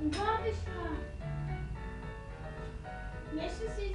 Бабочка. Я сейчас из